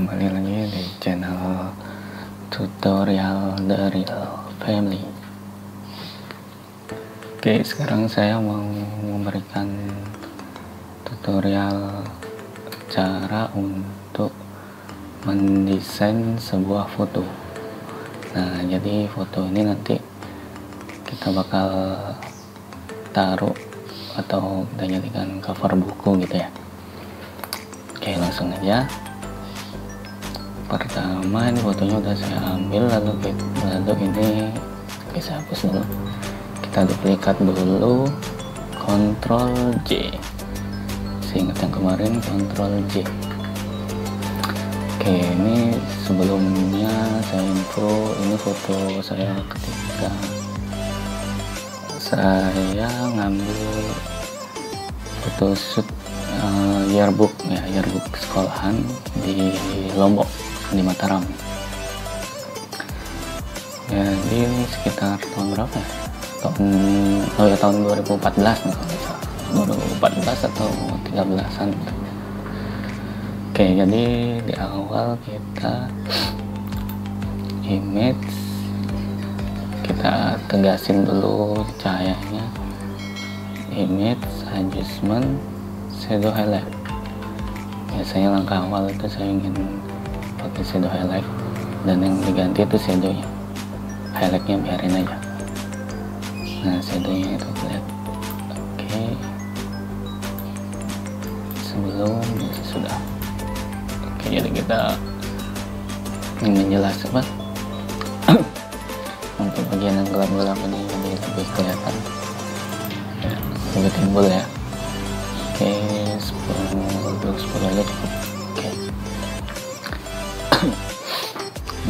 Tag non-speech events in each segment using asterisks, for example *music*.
kembali lagi di channel tutorial dari family. Oke sekarang saya mau memberikan tutorial cara untuk mendesain sebuah foto. Nah jadi foto ini nanti kita bakal taruh atau kita jadikan cover buku gitu ya. Oke langsung aja pertama ini fotonya udah saya ambil lalu lalu ini saya hapus dulu. Kita duplikat dulu Ctrl J. Seingat yang kemarin Ctrl J. Oke ini sebelumnya saya info ini foto saya ketika saya ngambil foto shoot uh, yearbook ya yearbook sekolahan di Lombok di Mataram. Jadi ini sekitar tahun berapa ya? Tahun oh ya tahun 2014 nih kalau misalnya 2014 atau 13an oke jadi di awal kita image kita tegasin dulu cahayanya. Image adjustment shadow highlight. Biasanya langkah awal itu saya ingin pakai shadow highlight. Dan yang diganti itu shadownya. Highlightnya biarin aja. Nah shadownya itu lihat oke. Sebelum sudah. Oke jadi kita ingin jelas apa? *coughs* Untuk bagian yang gelap-gelap ini lebih lebih kelihatan. Ya, lebih timbul ya. Oke 10 10 aja cukup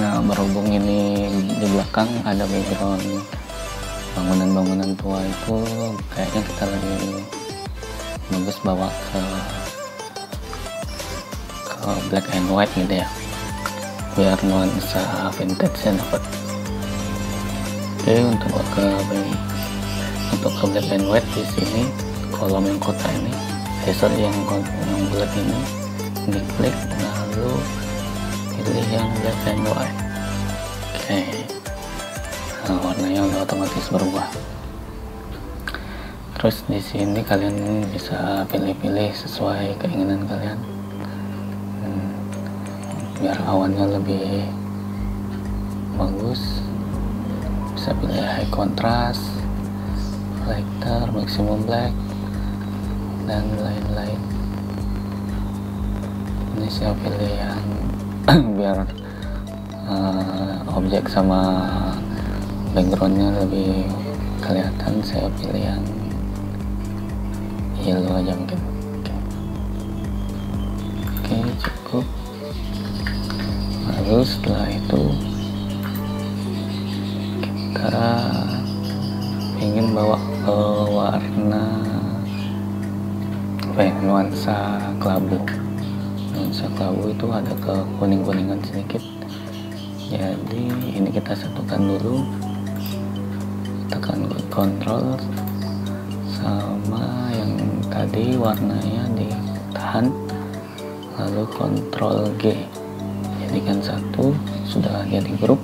nah berhubung ini di belakang ada background bangunan-bangunan tua itu kayaknya kita lebih bagus bawa ke ke black and white gitu ya. Biar nuansa vintage nya dapat. Oke untuk ke untuk ke black and white di sini kolom yang kota ini. Sorry yang yang bulat ini. Diklik lalu pilih yang black and white oke okay. nah, warnanya udah otomatis berubah. Terus di sini kalian bisa pilih-pilih sesuai keinginan kalian. Hmm, biar awannya lebih bagus. Bisa pilih high contrast selector maximum black dan lain-lain. Ini saya pilih yang *clears throat* biar uh, objek sama backgroundnya lebih kelihatan saya pilih yang yellow aja mungkin oke okay. okay, cukup lalu setelah itu kita ingin bawa ke warna apa ya nuansa kelabu nuansa kelabu itu ada ke kuning-kuningan sedikit. Jadi ini kita satukan dulu. Tekan kontrol sama yang tadi warnanya ditahan. Lalu kontrol G. Jadikan satu sudah jadi grup.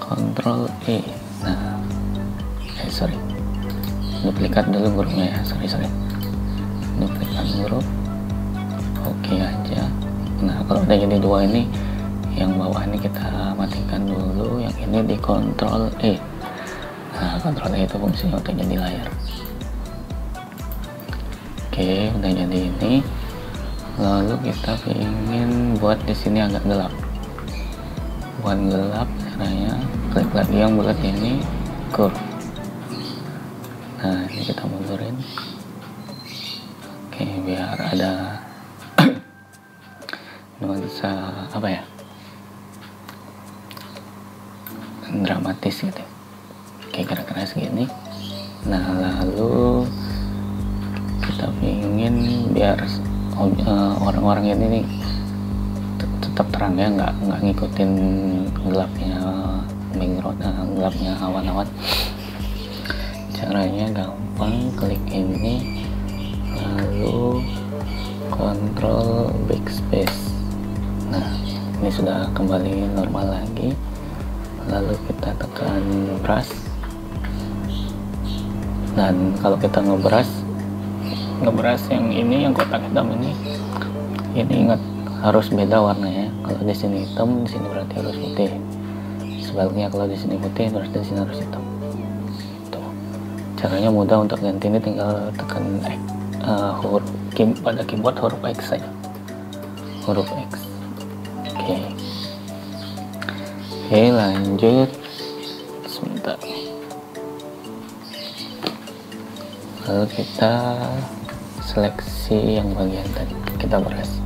Kontrol E. Nah eh sorry. Duplikat dulu grupnya ya. Sorry sorry. Duplikat grup nah kalau udah jadi dua ini yang bawah ini kita matikan dulu yang ini di kontrol E. Nah kontrol E itu fungsinya untuk jadi layar. Oke udah jadi ini. Lalu kita ingin buat di sini agak gelap. Buat gelap caranya klik lagi yang bulat ini curve nah ini kita mundurin. Oke biar ada nuansa apa ya dramatis gitu. Oke kira-kira segini. Nah lalu kita ingin biar orang-orang ini nih tetap terang ya nggak nggak ngikutin gelapnya background uh, gelapnya awan-awan. Caranya gampang klik ini lalu kontrol backspace nah ini sudah kembali normal lagi. Lalu kita tekan brush. Dan kalau kita ngebrush ngebrush yang ini yang kotak hitam ini ini ingat harus beda warnanya. Kalau di sini hitam di sini berarti harus putih. Sebaliknya kalau di sini putih berarti di sini harus hitam. Tuh. Caranya mudah untuk ganti ini tinggal tekan X uh, huruf pada keyboard huruf X saja. Huruf X oke lanjut. Sebentar. Lalu kita seleksi yang bagian tadi. Kita beres.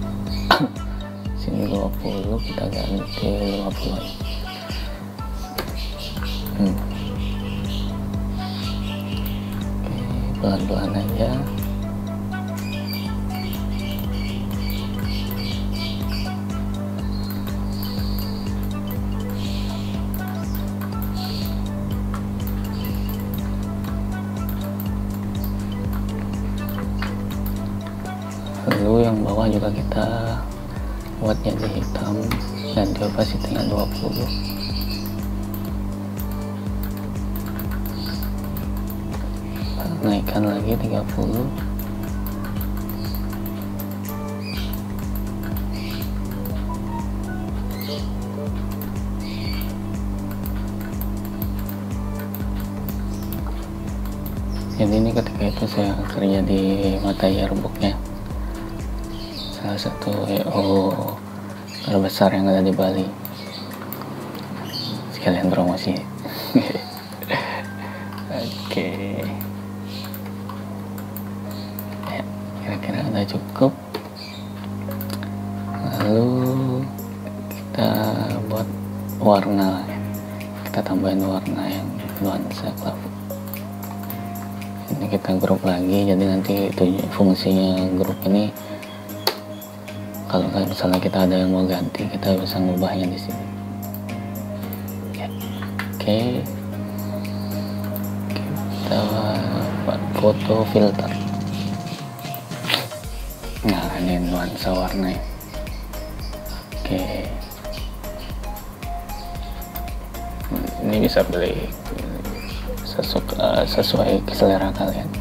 *coughs* Sini 20 kita ganti 50 hmm. pelan-pelan aja juga kita buat jadi hitam dan di opacity 20 naikkan lagi 30 jadi ini ketika itu saya kerja di mata yearbooknya salah satu EO terbesar yang ada di Bali. Sekalian promosi. *laughs* Oke. Ya kira-kira udah cukup. Lalu kita buat warna. Kita tambahin warna yang nuansa kelabu ini kita grup lagi jadi nanti itu fungsinya grup ini kalau misalnya kita ada yang mau ganti kita bisa ngubahnya di sini. Oke. Okay. kita buat foto filter. Nah ini nuansa warna. Oke. Okay. ini bisa beli sesuai, sesuai selera kalian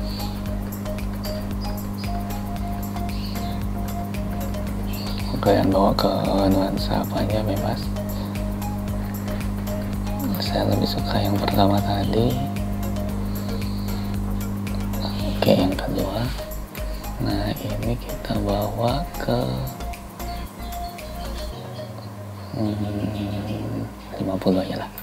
kalian bawa ke nuansa apa aja bebas saya lebih suka yang pertama tadi. Oke yang kedua. Nah ini kita bawa ke hmm, 50 aja lah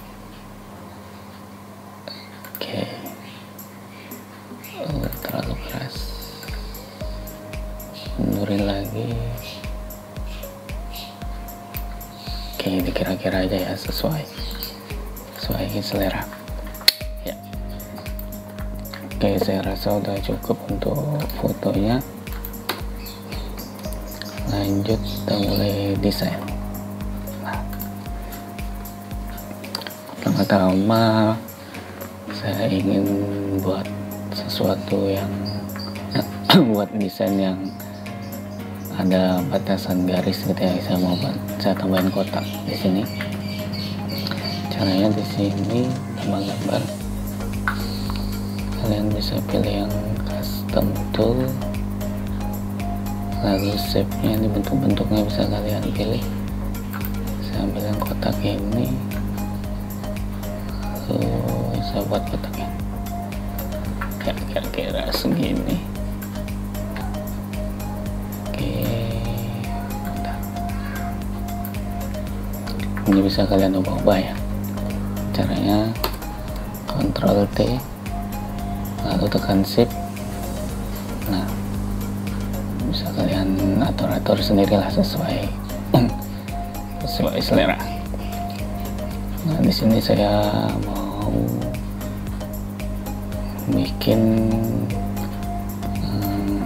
aja ya sesuai. Sesuai selera. Ya. Oke saya rasa udah cukup untuk fotonya. Lanjut kita mulai desain. Nah. Pertama-tama saya ingin buat sesuatu yang *clears throat* buat desain yang ada batasan garis gitu ya saya mau saya tambahin kotak di sini caranya di sini tambah gambar. Kalian bisa pilih yang custom tool. Lalu shape nya ini bentuk-bentuknya bisa kalian pilih. Saya ambil yang kotak ini. Lalu saya buat kotaknya. Kira-kira segini. Ini bisa kalian ubah-ubah ya caranya Ctrl T lalu tekan shift. Nah bisa kalian atur-atur sendirilah sesuai *clears throat* sesuai selera. Nah di sini saya mau bikin hmm,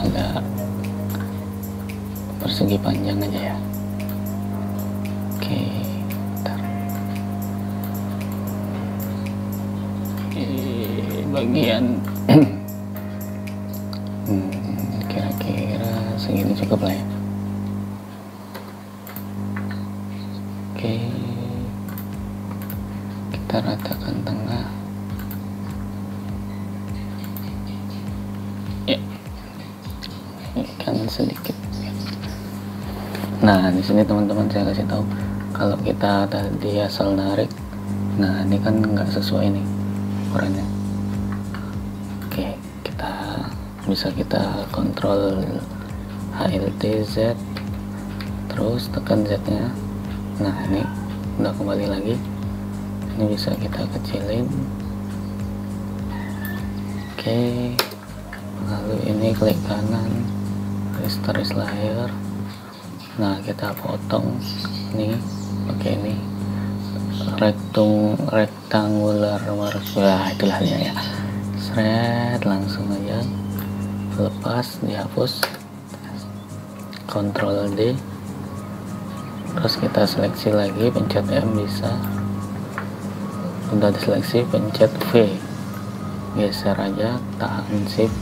agak persegi panjang aja ya bagian. Hmm, kira-kira hmm, segini cukup lah ya. Oke. Kita ratakan tengah. Ya. Kan sedikit. Nah di sini teman-teman saya kasih tahu kalau kita tadi asal narik nah ini kan nggak sesuai nih ukurannya. Bisa kita kontrol HLT Z terus tekan Z nya nah ini udah kembali lagi. Ini bisa kita kecilin. Oke lalu ini klik kanan restore layer. Nah kita potong nih pakai ini rektung rectangular mark. Wah itulah dia ya. Seret langsung aja lepas dihapus Ctrl D. Terus kita seleksi lagi pencet M bisa. Udah diseleksi pencet V. Geser aja tahan shift.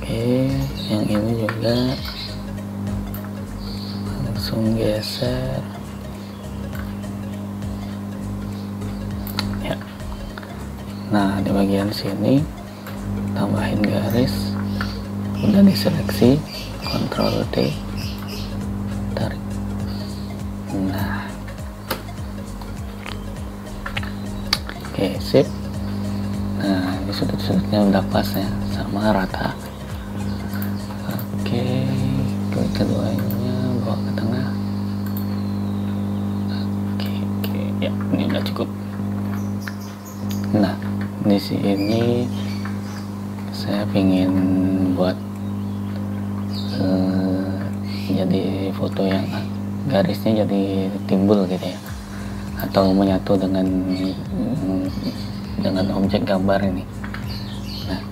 Oke yang ini juga langsung geser nah di bagian sini tambahin garis. Udah diseleksi Ctrl D. Tarik. Nah. Oke sip. Nah ini sudut-sudutnya udah pas ya sama rata. Oke klik keduanya bawa ke tengah oke oke ya ini udah cukup nah di sini saya ingin buat uh, jadi foto yang garisnya jadi timbul gitu ya. Atau menyatu dengan dengan objek gambar ini. Nah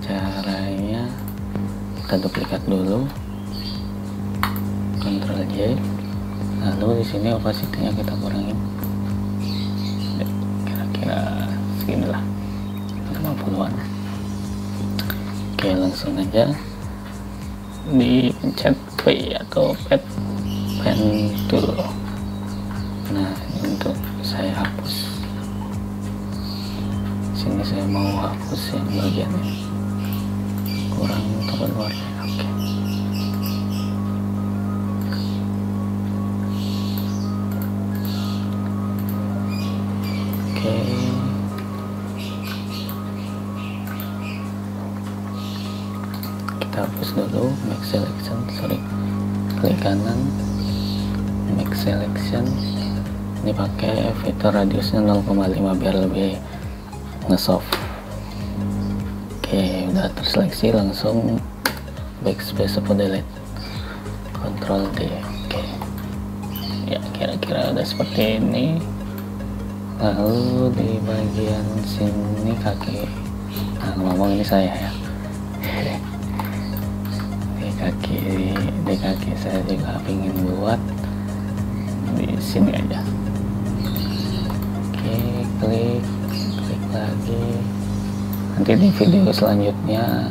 caranya kita duplikat dulu. Ctrl J. Lalu di sini opacity-nya kita kurangin kira-kira seginilah 50-an oke langsung aja. Dipencet P atau pet pen tool. Nah untuk saya hapus. Sini saya mau hapus yang bagian ini. Kurang atau fitur radiusnya 0,5 biar lebih ngesoft. Oke udah terseleksi langsung backspace atau delete? Control D oke. Ya kira-kira udah seperti ini. Lalu di bagian sini kaki. Nah ngomong ini saya ya. *laughs* Di kaki di kaki saya juga ingin buat di sini aja klik klik lagi. Nanti di video selanjutnya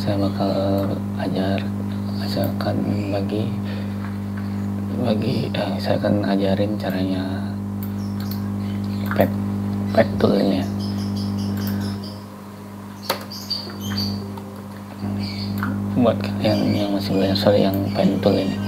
saya bakal ajar ajarkan bagi bagi eh, saya akan ajarin caranya pet pet tool ini ya buat kalian yang masih belajar sorry yang pen tool ini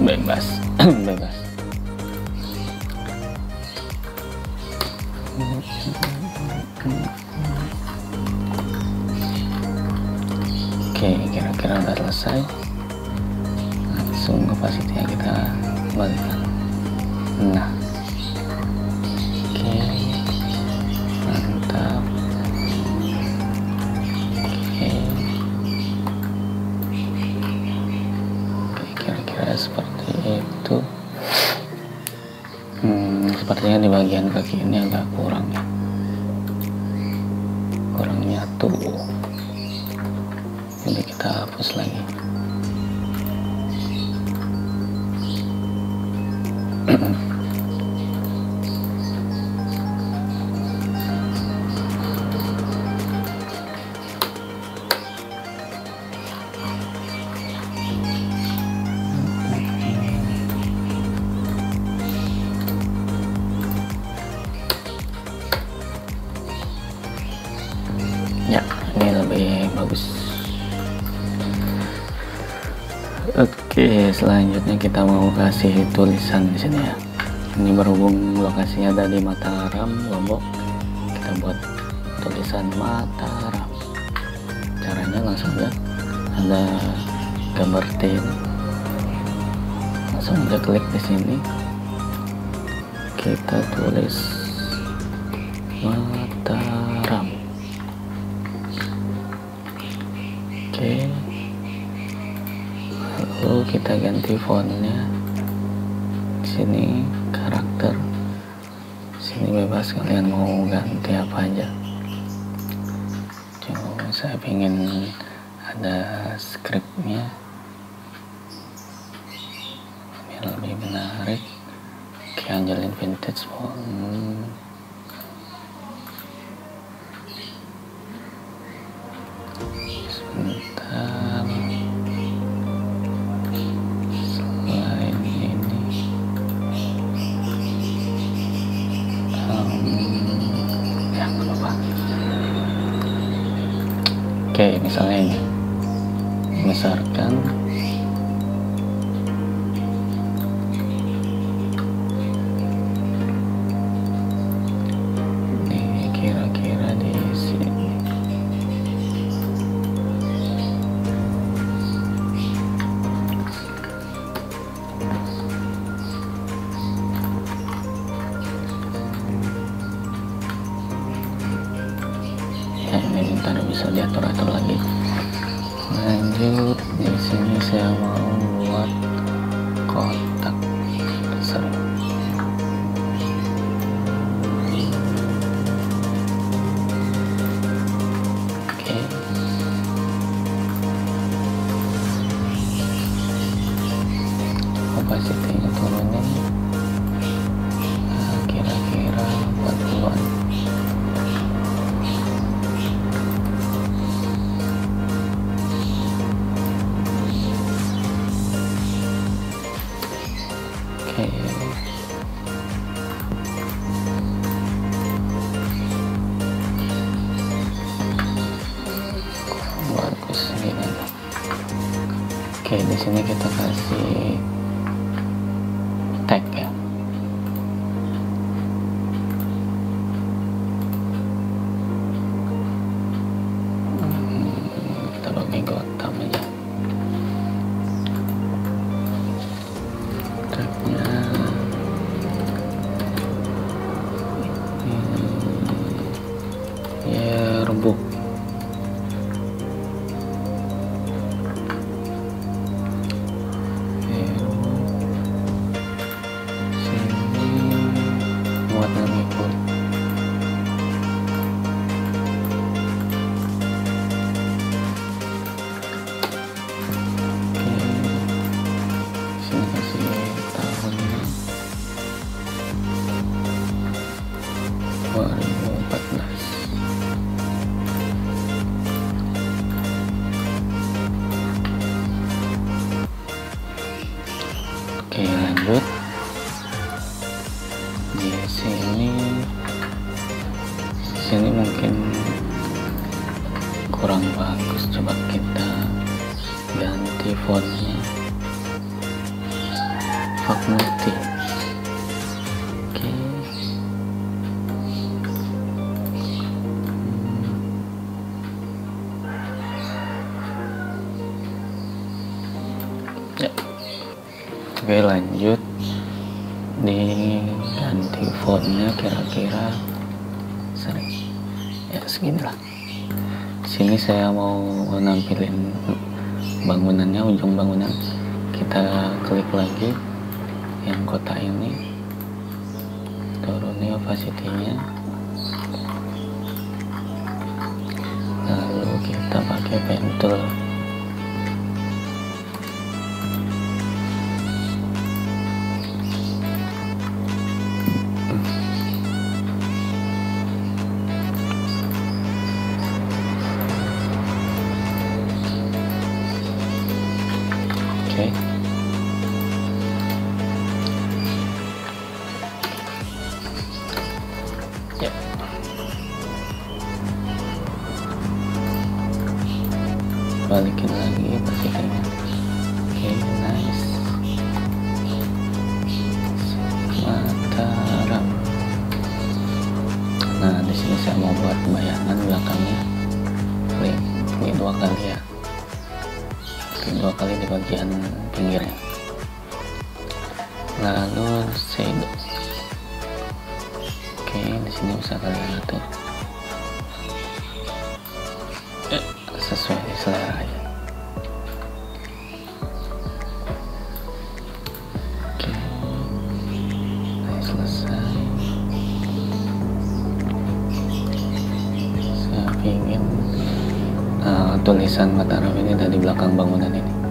bebas. *clears throat* Bebas. Oke kira-kira udah selesai. Langsung kapasitinya kita balikan nah bagian kaki ini agak kurang ya ya ini lebih bagus. Oke selanjutnya kita mau kasih tulisan di sini ya. Ini berhubung lokasinya ada di Mataram Lombok. Kita buat tulisan Mataram. Caranya langsung aja ada gambar T ini. langsung aja klik di sini. Kita tulis. Mataram lalu kita ganti fontnya. Sini karakter. Sini bebas kalian mau ganti apa aja. Cuma saya pengen ada scriptnya biar lebih menarik. Oke Angelin Vintage font misalnya ini. Besarkan Oke, di sini kita kasih tag 2014 ya kayak betul. saya ingin uh, tulisan mataram ini dari belakang bangunan ini.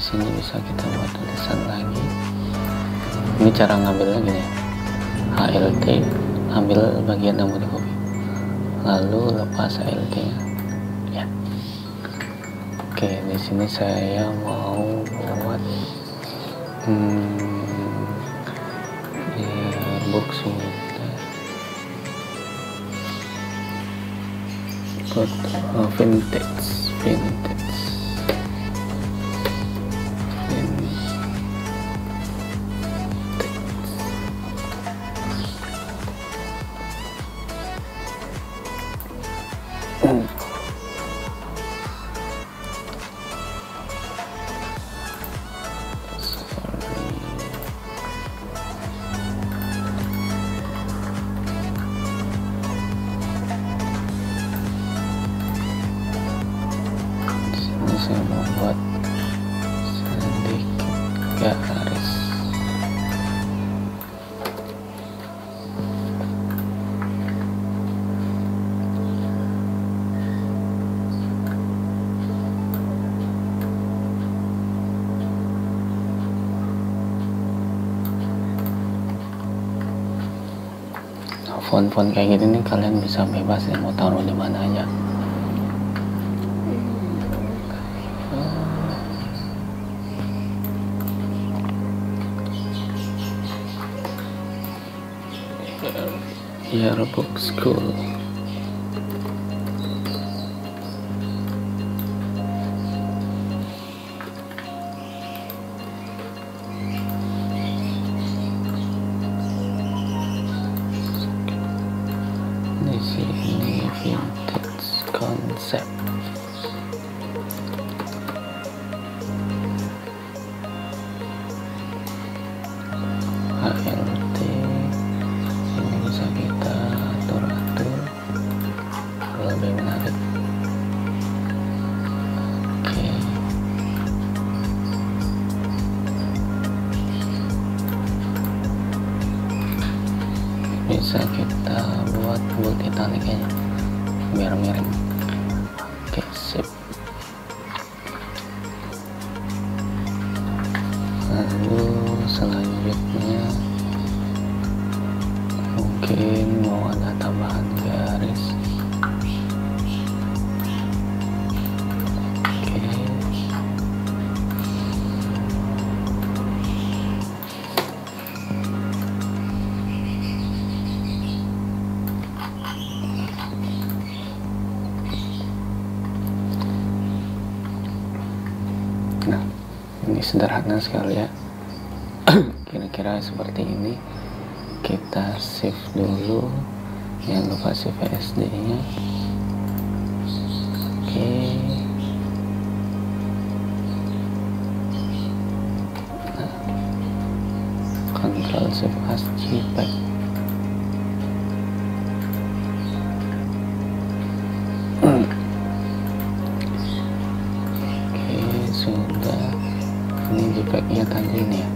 Sini bisa kita buat tulisan lagi. Ini cara ngambilnya gini. HLT ambil bagian yang mau di copy lalu lepas HLT nya. Ya. Oke di sini saya mau buat hmm, sudah buat uh, vintage vintage font-font kayak gini nih kalian bisa bebas ya mau taruh di mana aja. Yearbook School bisa kita buat multi talik aja biar miring Nya oke. Nah, save as JPEG oke sudah. Ini JPEG nya tadi ini ya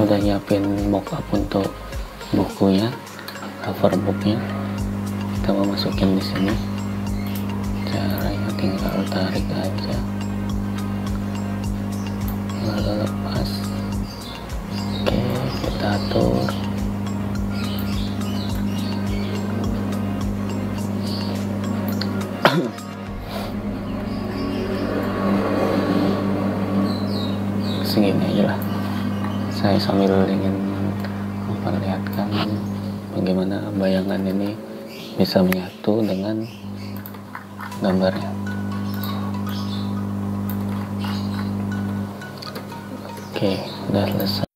saya udah nyiapin mockup untuk bukunya, cover booknya. Kita mau masukin di sini. Caranya tinggal tarik aja memperlihatkan bagaimana bayangan ini bisa menyatu dengan gambarnya. Oke udah selesai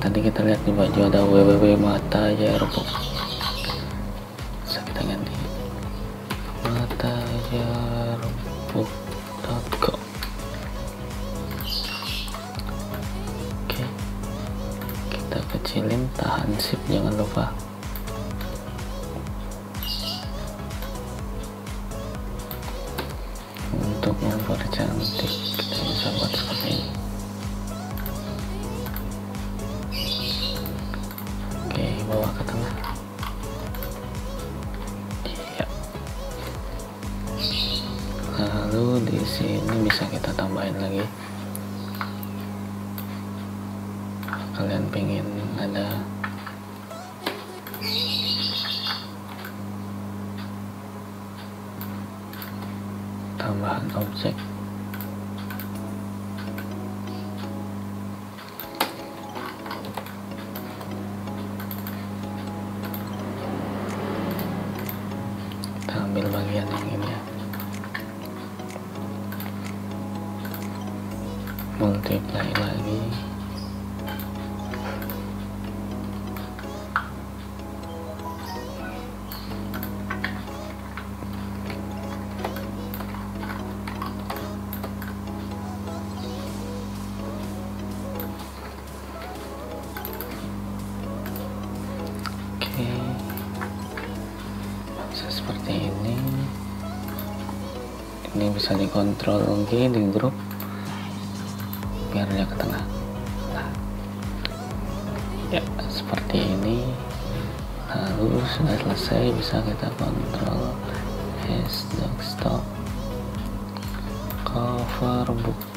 tadi kita lihat di baju ada www mata ya bisa kita ganti mata ya kecilin tahan sip jangan lupa. Untuk mempercantik kita bisa buat seperti ini sini bisa kita tambahin lagi bisa seperti ini. Ini bisa dikontrol G di grup. Biar dia ke tengah. Nah ya seperti ini. Lalu sudah selesai bisa kita kontrol S desktop. Cover book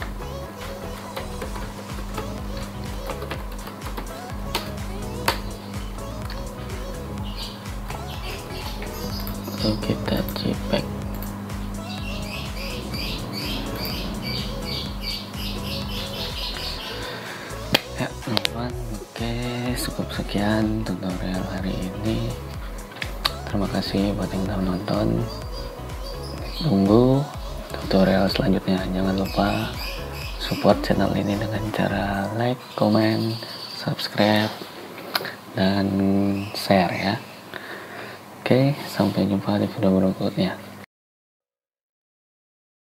support channel ini dengan cara like, comment, subscribe, dan share ya. Oke, sampai jumpa di video berikutnya.